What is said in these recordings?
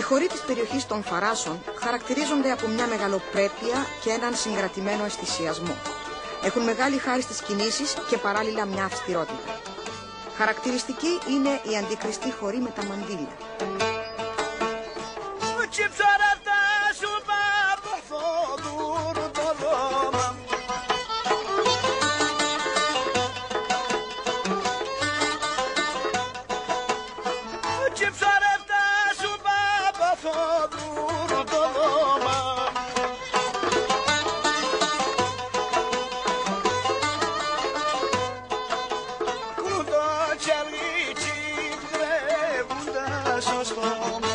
Οι χωροί της περιοχής των Φαράσων χαρακτηρίζονται από μια μεγαλοπρέπεια και έναν συγκρατημένο αισθησιασμό. Έχουν μεγάλη χάρη στις κινήσεις και παράλληλα μια αυστηρότητα. Χαρακτηριστική είναι η αντικριστή χωρή με τα μαντήλια. precious lamb.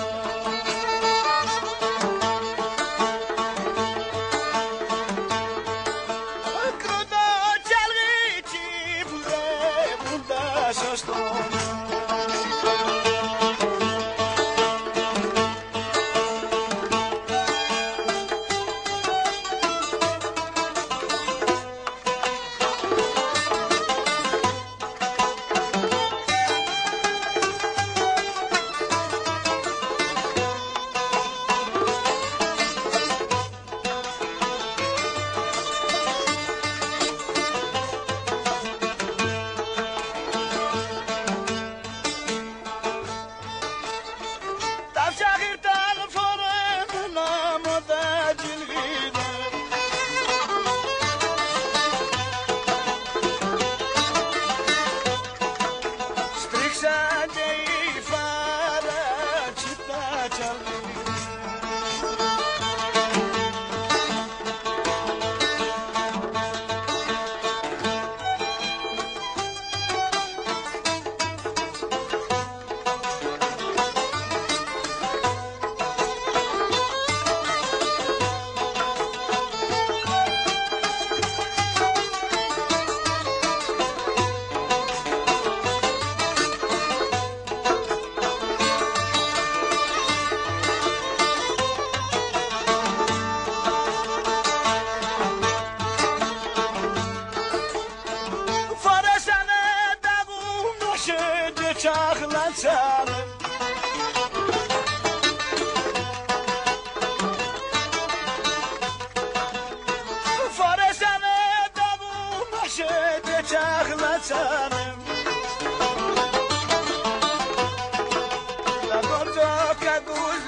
çaxlaçarım Farəsəni davul başı de çaxlaçarım La gorca qaguz